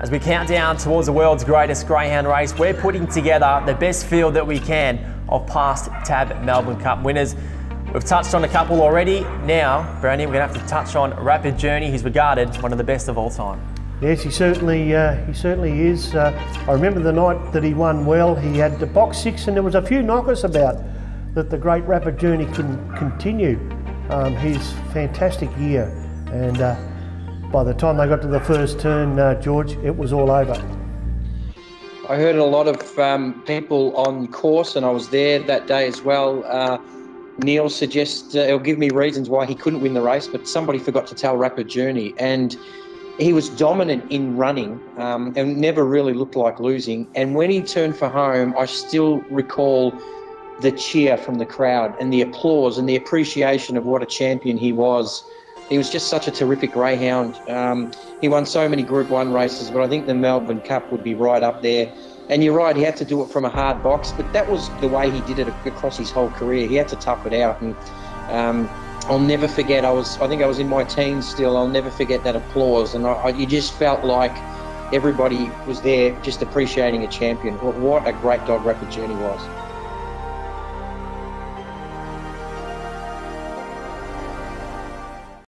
As we count down towards the world's greatest greyhound race, we're putting together the best field that we can of past TAB Melbourne Cup winners. We've touched on a couple already. Now, Brownie, we're going to have to touch on Rapid Journey, who's regarded one of the best of all time. Yes, he certainly uh, he certainly is. Uh, I remember the night that he won well. He had the box six, and there was a few knockers about that the great Rapid Journey couldn't continue um, his fantastic year. And uh, by the time they got to the first turn, uh, George, it was all over. I heard a lot of um, people on course, and I was there that day as well. Uh, Neil suggests uh, he'll give me reasons why he couldn't win the race, but somebody forgot to tell Rapid Journey, and he was dominant in running um, and never really looked like losing. And when he turned for home, I still recall the cheer from the crowd and the applause and the appreciation of what a champion he was. He was just such a terrific greyhound. Um, he won so many Group One races, but I think the Melbourne Cup would be right up there. And you're right, he had to do it from a hard box, but that was the way he did it across his whole career. He had to tough it out, and um, I'll never forget. I was, I think I was in my teens still. I'll never forget that applause, and I, I, you just felt like everybody was there, just appreciating a champion. What a great dog Rapid Journey was.